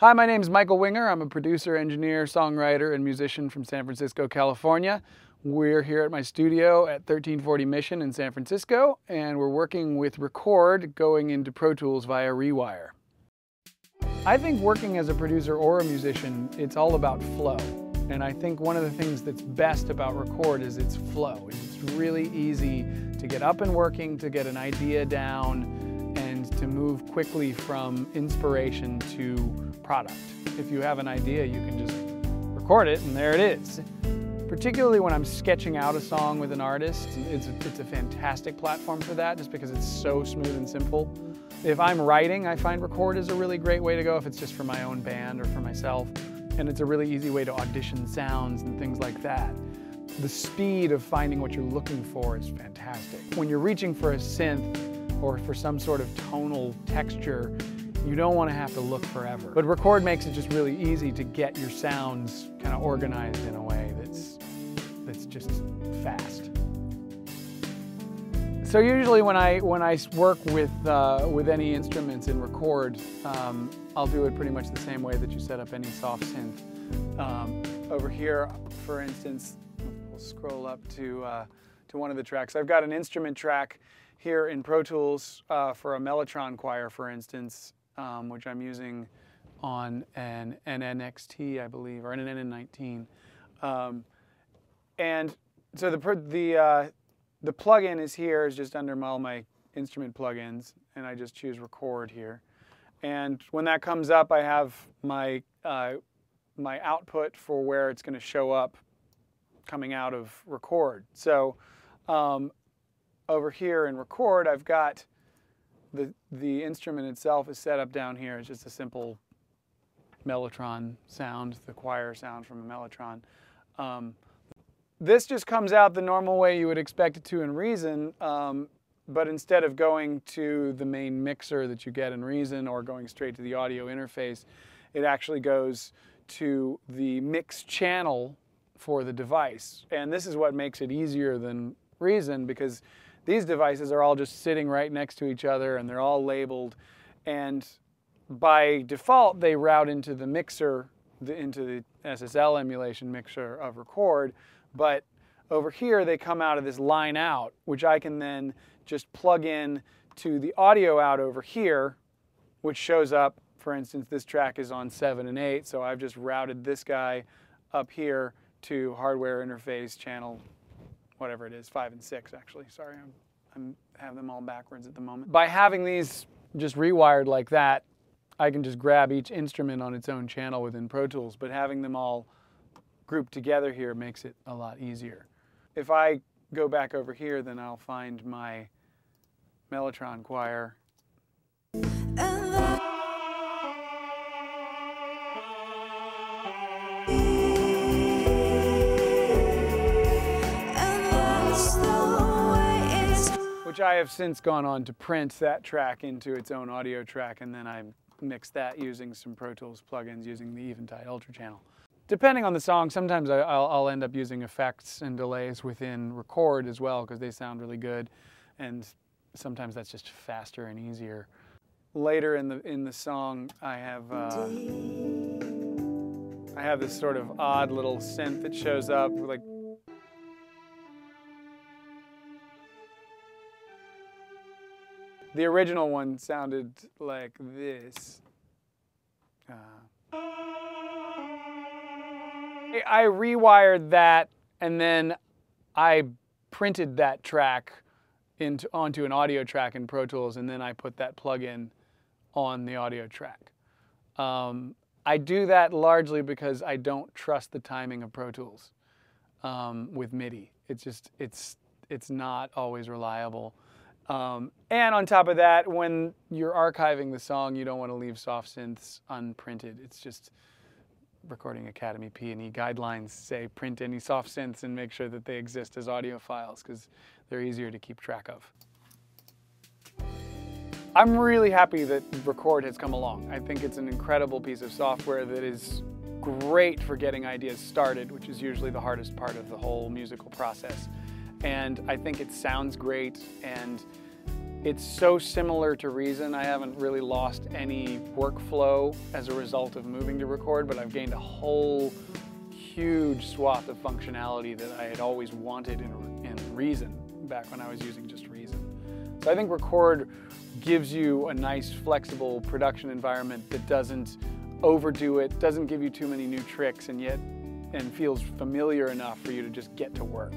Hi, my name is Michael Winger. I'm a producer, engineer, songwriter, and musician from San Francisco, California. We're here at my studio at 1340 Mission in San Francisco, and we're working with Record going into Pro Tools via Rewire. I think working as a producer or a musician, it's all about flow. And I think one of the things that's best about Record is its flow. It's really easy to get up and working, to get an idea down, to move quickly from inspiration to product. If you have an idea, you can just record it and there it is. Particularly when I'm sketching out a song with an artist, it's a, it's a fantastic platform for that just because it's so smooth and simple. If I'm writing, I find record is a really great way to go if it's just for my own band or for myself. And it's a really easy way to audition sounds and things like that. The speed of finding what you're looking for is fantastic. When you're reaching for a synth or for some sort of tonal texture, you don't want to have to look forever. But record makes it just really easy to get your sounds kind of organized in a way that's, that's just fast. So usually when I, when I work with, uh, with any instruments in record, um, I'll do it pretty much the same way that you set up any soft synth. Um, over here, for instance, we'll scroll up to, uh, to one of the tracks. I've got an instrument track here in Pro Tools uh, for a Mellotron choir, for instance, um, which I'm using on an, NNXT, I believe, or an NN19. Um, and so the, the, uh, the plugin is here, is just under all my instrument plugins, and I just choose record here. And when that comes up, I have my, uh, my output for where it's going to show up coming out of record. So um, over here in record, I've got the, the instrument itself is set up down here. It's just a simple mellotron sound, the choir sound from a mellotron. Um, this just comes out the normal way you would expect it to in Reason, um, but instead of going to the main mixer that you get in Reason or going straight to the audio interface, it actually goes to the mix channel for the device. And this is what makes it easier than Reason because these devices are all just sitting right next to each other and they're all labeled. And by default, they route into the mixer, the, into the SSL emulation mixer of record. But over here, they come out of this line out, which I can then just plug in to the audio out over here, which shows up, for instance, this track is on 7 and 8, so I've just routed this guy up here to hardware interface channel whatever it is, five and six actually. Sorry, I'm, I'm have them all backwards at the moment. By having these just rewired like that, I can just grab each instrument on its own channel within Pro Tools, but having them all grouped together here makes it a lot easier. If I go back over here, then I'll find my Mellotron choir which I have since gone on to print that track into its own audio track, and then I mix that using some Pro Tools plugins using the Eventide Ultra channel. Depending on the song, sometimes I, will end up using effects and delays within record as well because they sound really good, and sometimes that's just faster and easier. Later in the in the song, I have uh, I have this sort of odd little synth that shows up, like The original one sounded like this. Uh, I rewired that and then I printed that track into, onto an audio track in Pro Tools and then I put that plug-in on the audio track. Um, I do that largely because I don't trust the timing of Pro Tools um, with MIDI. It's just, it's, it's not always reliable. Um, and on top of that, when you're archiving the song, you don't want to leave soft synths unprinted. It's just Recording Academy P&E guidelines say print any soft synths and make sure that they exist as audio files because they're easier to keep track of. I'm really happy that Record has come along. I think it's an incredible piece of software that is great for getting ideas started, which is usually the hardest part of the whole musical process and I think it sounds great and it's so similar to Reason. I haven't really lost any workflow as a result of moving to Record, but I've gained a whole huge swath of functionality that I had always wanted in, in Reason back when I was using just Reason. So I think Record gives you a nice flexible production environment that doesn't overdo it, doesn't give you too many new tricks, and yet and feels familiar enough for you to just get to work.